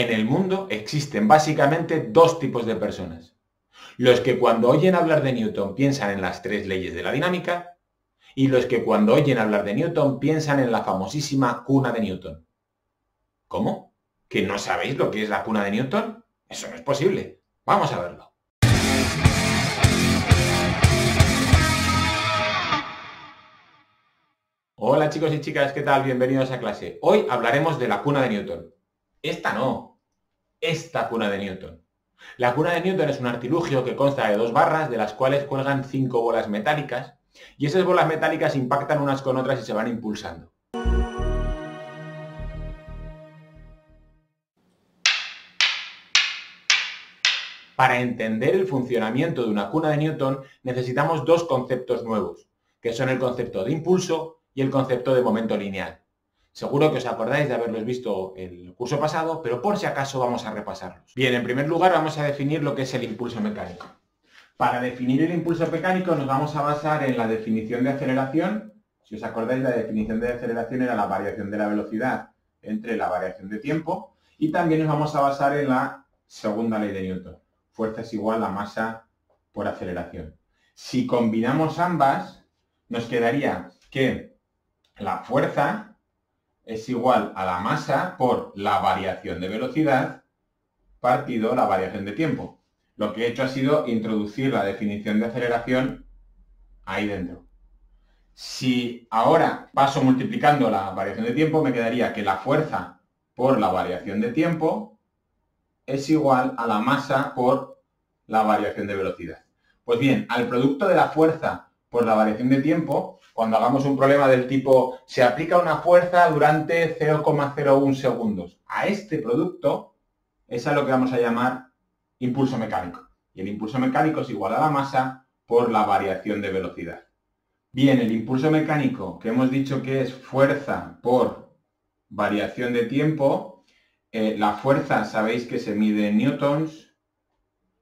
En el mundo existen básicamente dos tipos de personas. Los que cuando oyen hablar de Newton piensan en las tres leyes de la dinámica y los que cuando oyen hablar de Newton piensan en la famosísima cuna de Newton. ¿Cómo? ¿Que no sabéis lo que es la cuna de Newton? Eso no es posible. Vamos a verlo. Hola chicos y chicas, ¿qué tal? Bienvenidos a clase. Hoy hablaremos de la cuna de Newton. Esta no, esta cuna de Newton. La cuna de Newton es un artilugio que consta de dos barras de las cuales cuelgan cinco bolas metálicas y esas bolas metálicas impactan unas con otras y se van impulsando. Para entender el funcionamiento de una cuna de Newton necesitamos dos conceptos nuevos, que son el concepto de impulso y el concepto de momento lineal. Seguro que os acordáis de haberlos visto el curso pasado, pero por si acaso vamos a repasarlos. Bien, en primer lugar vamos a definir lo que es el impulso mecánico. Para definir el impulso mecánico nos vamos a basar en la definición de aceleración. Si os acordáis, la definición de aceleración era la variación de la velocidad entre la variación de tiempo. Y también nos vamos a basar en la segunda ley de Newton. Fuerza es igual a masa por aceleración. Si combinamos ambas, nos quedaría que la fuerza es igual a la masa por la variación de velocidad partido la variación de tiempo. Lo que he hecho ha sido introducir la definición de aceleración ahí dentro. Si ahora paso multiplicando la variación de tiempo, me quedaría que la fuerza por la variación de tiempo es igual a la masa por la variación de velocidad. Pues bien, al producto de la fuerza por la variación de tiempo cuando hagamos un problema del tipo se aplica una fuerza durante 0,01 segundos. A este producto es a lo que vamos a llamar impulso mecánico. Y el impulso mecánico es igual a la masa por la variación de velocidad. Bien, el impulso mecánico, que hemos dicho que es fuerza por variación de tiempo, eh, la fuerza sabéis que se mide en newtons,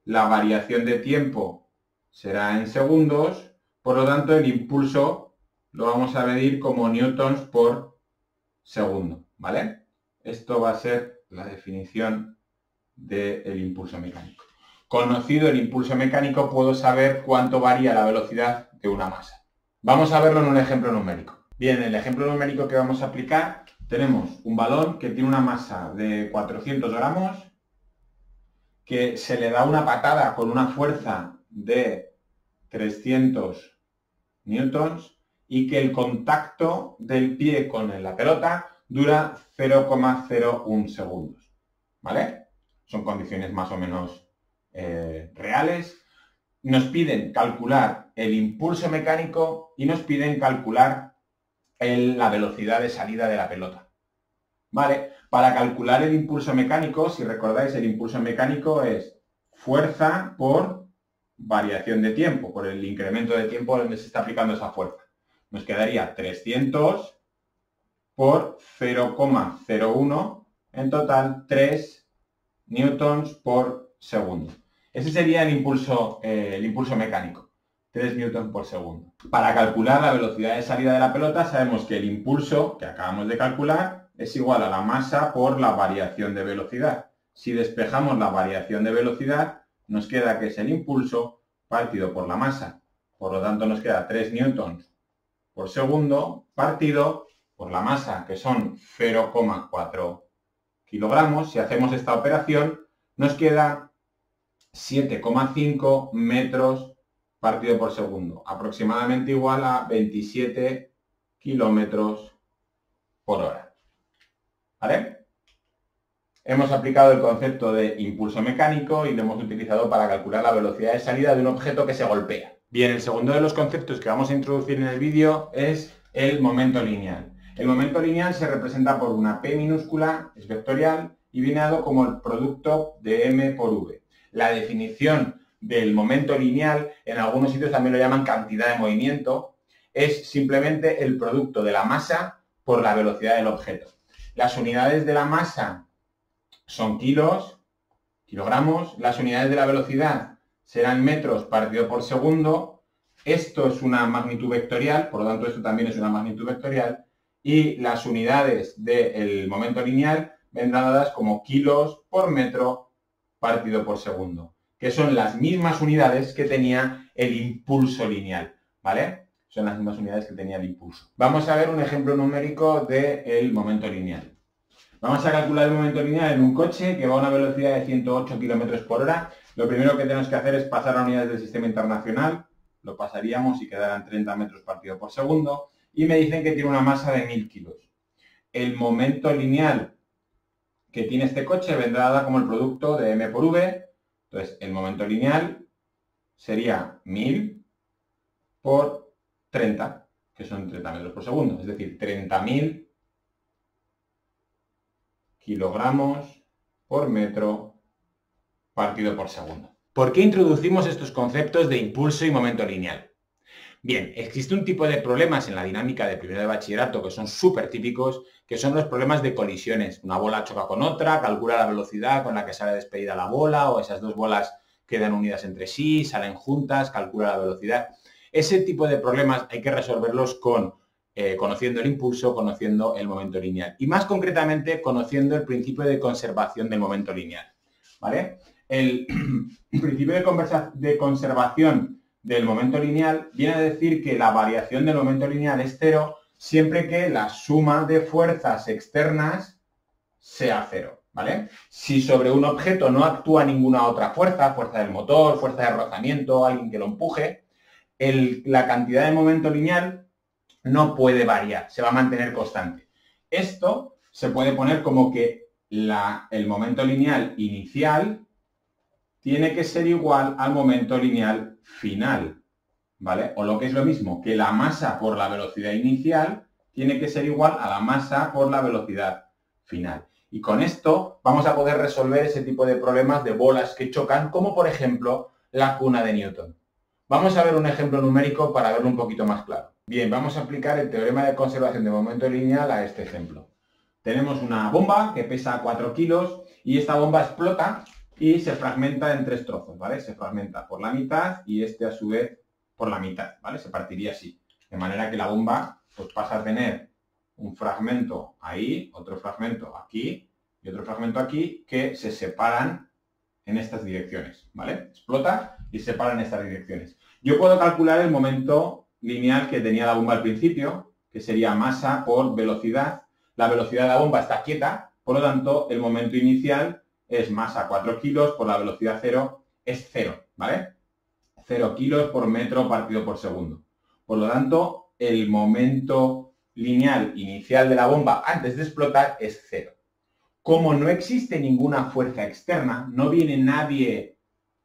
la variación de tiempo será en segundos, por lo tanto el impulso lo vamos a medir como newtons por segundo, ¿vale? Esto va a ser la definición del impulso mecánico. Conocido el impulso mecánico, puedo saber cuánto varía la velocidad de una masa. Vamos a verlo en un ejemplo numérico. Bien, el ejemplo numérico que vamos a aplicar, tenemos un balón que tiene una masa de 400 gramos, que se le da una patada con una fuerza de 300 newtons y que el contacto del pie con la pelota dura 0,01 segundos. ¿Vale? Son condiciones más o menos eh, reales. Nos piden calcular el impulso mecánico y nos piden calcular la velocidad de salida de la pelota. ¿Vale? Para calcular el impulso mecánico, si recordáis, el impulso mecánico es fuerza por variación de tiempo, por el incremento de tiempo donde se está aplicando esa fuerza nos quedaría 300 por 0,01, en total 3 newtons por segundo. Ese sería el impulso, eh, el impulso mecánico, 3 newtons por segundo. Para calcular la velocidad de salida de la pelota sabemos que el impulso que acabamos de calcular es igual a la masa por la variación de velocidad. Si despejamos la variación de velocidad, nos queda que es el impulso partido por la masa. Por lo tanto, nos queda 3 newtons por segundo partido por la masa, que son 0,4 kilogramos. Si hacemos esta operación, nos queda 7,5 metros partido por segundo, aproximadamente igual a 27 kilómetros por hora. ¿Vale? Hemos aplicado el concepto de impulso mecánico y lo hemos utilizado para calcular la velocidad de salida de un objeto que se golpea. Bien, el segundo de los conceptos que vamos a introducir en el vídeo es el momento lineal. El momento lineal se representa por una P minúscula, es vectorial, y viene dado como el producto de M por V. La definición del momento lineal, en algunos sitios también lo llaman cantidad de movimiento, es simplemente el producto de la masa por la velocidad del objeto. Las unidades de la masa son kilos, kilogramos, las unidades de la velocidad serán metros partido por segundo. Esto es una magnitud vectorial, por lo tanto esto también es una magnitud vectorial. Y las unidades del momento lineal vendrán dadas como kilos por metro partido por segundo, que son las mismas unidades que tenía el impulso lineal, ¿vale? Son las mismas unidades que tenía el impulso. Vamos a ver un ejemplo numérico del momento lineal. Vamos a calcular el momento lineal en un coche que va a una velocidad de 108 km por hora. Lo primero que tenemos que hacer es pasar a unidades del sistema internacional. Lo pasaríamos y quedarán 30 metros partido por segundo. Y me dicen que tiene una masa de 1000 kilos. El momento lineal que tiene este coche vendrá dada como el producto de m por v. Entonces, el momento lineal sería 1000 por 30, que son 30 metros por segundo. Es decir, 30.000 kilogramos por metro partido por segundo. ¿Por qué introducimos estos conceptos de impulso y momento lineal? Bien, existe un tipo de problemas en la dinámica de primero de bachillerato que son súper típicos, que son los problemas de colisiones. Una bola choca con otra, calcula la velocidad con la que sale despedida la bola, o esas dos bolas quedan unidas entre sí, salen juntas, calcula la velocidad. Ese tipo de problemas hay que resolverlos con eh, conociendo el impulso, conociendo el momento lineal. Y más concretamente, conociendo el principio de conservación del momento lineal. ¿Vale? El, principio de, conservación del momento lineal viene a decir que la variación del momento lineal es cero siempre que la suma de fuerzas externas sea cero. ¿Vale? Si sobre un objeto no actúa ninguna otra fuerza, fuerza del motor, fuerza de rozamiento, alguien que lo empuje, la cantidad de momento lineal no puede variar, se va a mantener constante. Esto se puede poner como que el momento lineal inicial tiene que ser igual al momento lineal final, ¿vale? O lo que es lo mismo, que la masa por la velocidad inicial tiene que ser igual a la masa por la velocidad final. Y con esto vamos a poder resolver ese tipo de problemas de bolas que chocan, como por ejemplo la cuna de Newton. Vamos a ver un ejemplo numérico para verlo un poquito más claro. Bien, vamos a aplicar el teorema de conservación de momento lineal a este ejemplo. Tenemos una bomba que pesa 4 kilos y esta bomba explota y se fragmenta en tres trozos, ¿vale? Se fragmenta por la mitad y este a su vez por la mitad, ¿vale? Se partiría así. De manera que la bomba pues, pasa a tener un fragmento ahí, otro fragmento aquí y otro fragmento aquí que se separan en estas direcciones, ¿vale? Explota y se separa en estas direcciones. Yo puedo calcular el momento lineal que tenía la bomba al principio, que sería masa por velocidad. La velocidad de la bomba está quieta, por lo tanto, el momento inicial es masa 4 kilos por la velocidad 0 es 0, ¿vale? 0 kilos por metro partido por segundo. Por lo tanto, el momento lineal inicial de la bomba antes de explotar es 0. Como no existe ninguna fuerza externa, no viene nadie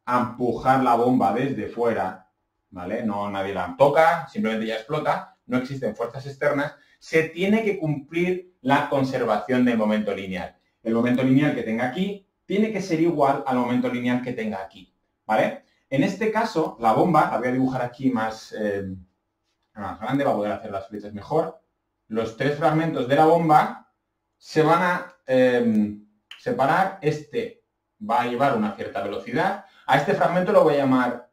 a empujar la bomba desde fuera, ¿vale? No nadie la toca, simplemente ya explota, no existen fuerzas externas, se tiene que cumplir la conservación del momento lineal. El momento lineal que tenga aquí tiene que ser igual al momento lineal que tenga aquí, ¿vale? En este caso, la bomba, la voy a dibujar aquí más, eh, grande para poder hacer las flechas mejor. Los tres fragmentos de la bomba se van a em, separar. Este va a llevar una cierta velocidad. A este fragmento lo voy a llamar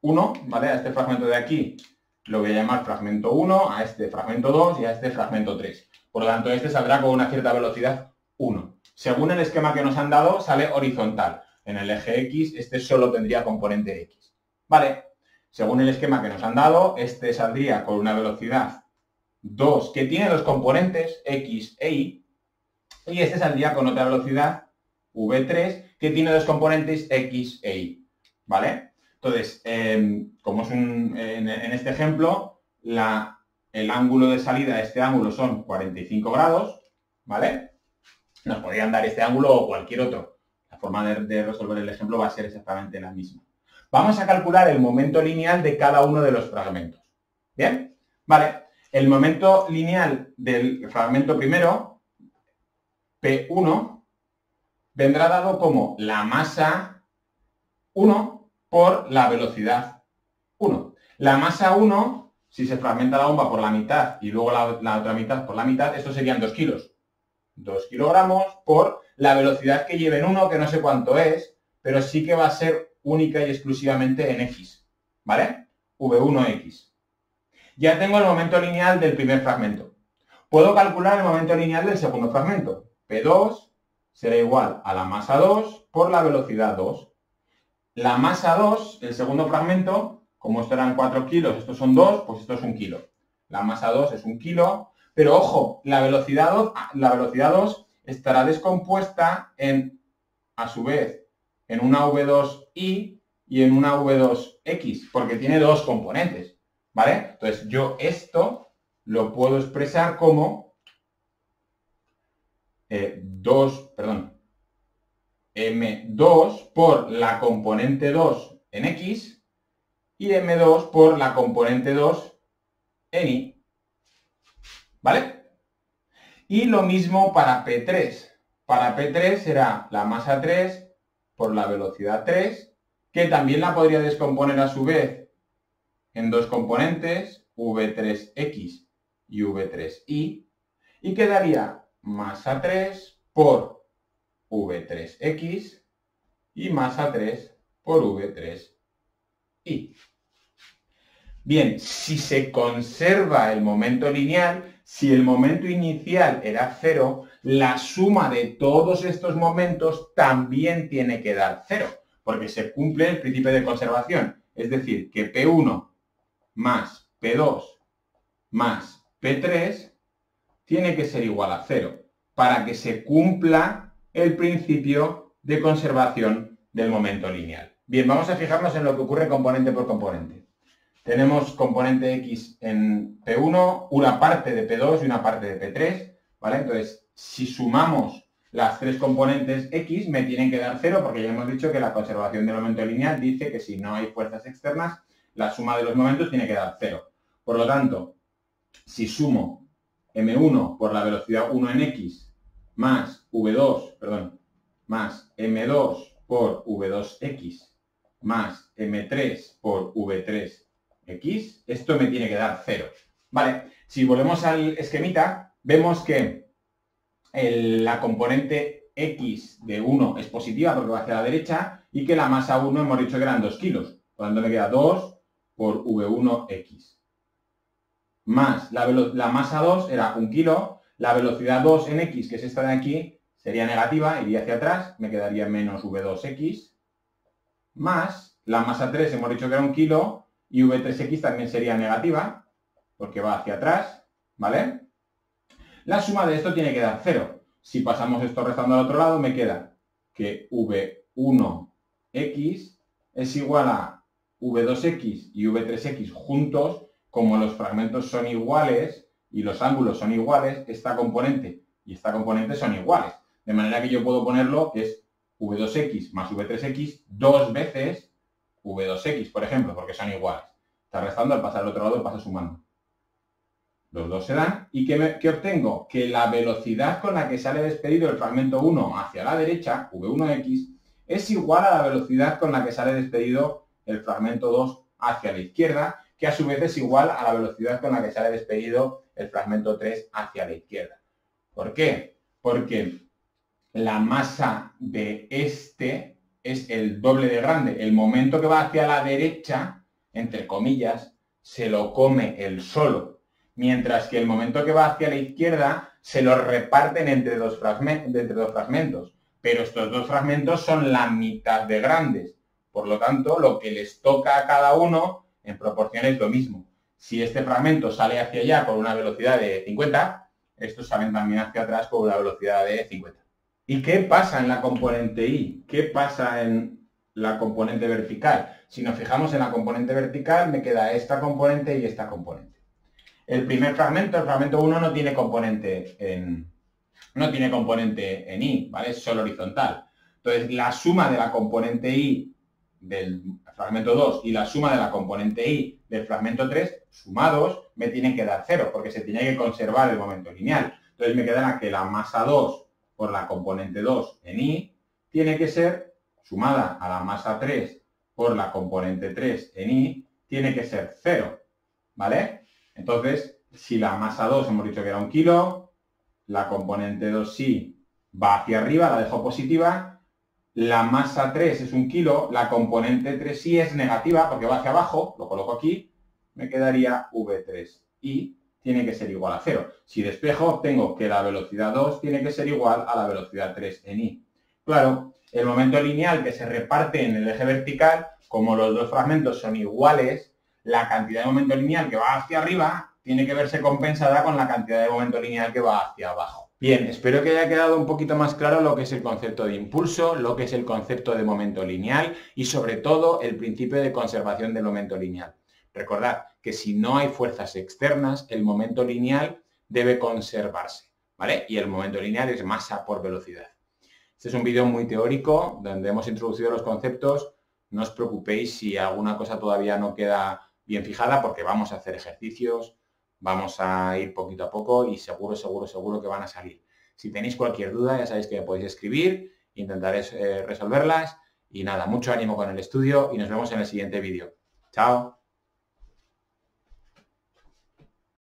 1, ¿vale? A este fragmento de aquí lo voy a llamar fragmento 1, a este fragmento 2 y a este fragmento 3. Por lo tanto, este saldrá con una cierta velocidad 1. Según el esquema que nos han dado, sale horizontal. En el eje X, este solo tendría componente X. ¿Vale? Según el esquema que nos han dado, este saldría con una velocidad 2 que tiene los componentes X e Y. Y este saldría con otra velocidad V3 que tiene dos componentes X e Y. ¿Vale? Entonces, em, como es un, en, este ejemplo, el ángulo de salida de este ángulo son 45 grados, ¿vale? Nos podrían dar este ángulo o cualquier otro. La forma de, resolver el ejemplo va a ser exactamente la misma. Vamos a calcular el momento lineal de cada uno de los fragmentos. ¿Bien? Vale. El momento lineal del fragmento primero, P1, vendrá dado como la masa 1 por la velocidad 1. La masa 1, si se fragmenta la bomba por la mitad y luego la, otra mitad por la mitad, esto serían 2 kilos. 2 kilogramos por la velocidad que lleve en 1, que no sé cuánto es, pero sí que va a ser única y exclusivamente en X. ¿Vale? V1X. Ya tengo el momento lineal del primer fragmento. Puedo calcular el momento lineal del segundo fragmento. P2 será igual a la masa 2 por la velocidad 2. La masa 2, el segundo fragmento, como esto eran 4 kilos, estos son 2, pues esto es un kilo. La masa 2 es un kilo, pero ojo, la velocidad 2, la velocidad 2 estará descompuesta en, a su vez, en una V2i y en una V2x, porque tiene dos componentes, ¿vale? Entonces yo esto lo puedo expresar como 2, eh, perdón, m2 por la componente 2 en x y m2 por la componente 2 en y. ¿Vale? Y lo mismo para P3. Para P3 será la masa 3 por la velocidad 3, que también la podría descomponer a su vez en dos componentes, V3X y V3Y, y quedaría masa 3 por V3X y masa 3 por V3Y. Bien, si se conserva el momento lineal, si el momento inicial era cero, la suma de todos estos momentos también tiene que dar cero, porque se cumple el principio de conservación. Es decir, que P1 más P2 más P3 tiene que ser igual a cero, para que se cumpla el principio de conservación del momento lineal. Bien, vamos a fijarnos en lo que ocurre componente por componente. Tenemos componente X en P1, una parte de P2 y una parte de P3, ¿vale? Entonces, si sumamos las tres componentes X, me tienen que dar cero, porque ya hemos dicho que la conservación del momento lineal dice que si no hay fuerzas externas, la suma de los momentos tiene que dar cero. Por lo tanto, si sumo M1 por la velocidad 1 en X más V2, perdón, más M2 por V2X más M3 por V3 X, esto me tiene que dar 0. Vale, si volvemos al esquemita, vemos que la componente X de 1 es positiva porque va hacia la derecha y que la masa 1 hemos dicho que eran 2 kilos. Por lo tanto me queda 2 por V1X. Más la, la masa 2 era 1 kilo, la velocidad 2 en X, que es esta de aquí, sería negativa, iría hacia atrás, me quedaría menos V2X, más la masa 3 hemos dicho que era 1 kilo, y V3X también sería negativa, porque va hacia atrás, ¿vale? La suma de esto tiene que dar 0. Si pasamos esto restando al otro lado, me queda que V1X es igual a V2X y V3X juntos, como los fragmentos son iguales y los ángulos son iguales, esta componente y esta componente son iguales. De manera que yo puedo ponerlo que es V2X más V3X dos veces V2X, por ejemplo, porque son iguales. Está restando, al pasar al otro lado pasa sumando. Los dos se dan. ¿Y qué, obtengo? Que la velocidad con la que sale despedido el fragmento 1 hacia la derecha, V1X, es igual a la velocidad con la que sale despedido el fragmento 2 hacia la izquierda, que a su vez es igual a la velocidad con la que sale despedido el fragmento 3 hacia la izquierda. ¿Por qué? Porque la masa de este es el doble de grande. El momento que va hacia la derecha, entre comillas, se lo come el solo. Mientras que el momento que va hacia la izquierda se lo reparten entre dos, entre dos fragmentos. Pero estos dos fragmentos son la mitad de grandes. Por lo tanto, lo que les toca a cada uno en proporción es lo mismo. Si este fragmento sale hacia allá por una velocidad de 50, estos salen también hacia atrás por una velocidad de 50. ¿Y qué pasa en la componente Y? ¿Qué pasa en la componente vertical? Si nos fijamos en la componente vertical, me queda esta componente y esta componente. El primer fragmento, el fragmento 1, no tiene componente en, no tiene componente en Y, ¿vale? Es solo horizontal. Entonces, la suma de la componente Y del fragmento 2 y la suma de la componente Y del fragmento 3, sumados, me tienen que dar cero, porque se tiene que conservar el momento lineal. Entonces me quedará que la masa 2 por la componente 2 en I tiene que ser sumada a la masa 3 por la componente 3 en I, tiene que ser 0, ¿vale? Entonces, si la masa 2 hemos dicho que era un kilo, la componente 2 sí va hacia arriba, la dejo positiva, la masa 3 es un kilo, la componente 3 sí es negativa porque va hacia abajo, lo coloco aquí, me quedaría V3i tiene que ser igual a 0. Si despejo, obtengo que la velocidad 2 tiene que ser igual a la velocidad 3 en i. Claro, el momento lineal que se reparte en el eje vertical, como los dos fragmentos son iguales, la cantidad de momento lineal que va hacia arriba tiene que verse compensada con la cantidad de momento lineal que va hacia abajo. Bien, espero que haya quedado un poquito más claro lo que es el concepto de impulso, lo que es el concepto de momento lineal y sobre todo el principio de conservación del momento lineal. Recordad que si no hay fuerzas externas, el momento lineal debe conservarse, ¿vale? Y el momento lineal es masa por velocidad. Este es un vídeo muy teórico donde hemos introducido los conceptos. No os preocupéis si alguna cosa todavía no queda bien fijada porque vamos a hacer ejercicios, vamos a ir poquito a poco y seguro, seguro, seguro que van a salir. Si tenéis cualquier duda ya sabéis que me podéis escribir, intentaré eh, resolverlas y nada, mucho ánimo con el estudio y nos vemos en el siguiente vídeo. Chao.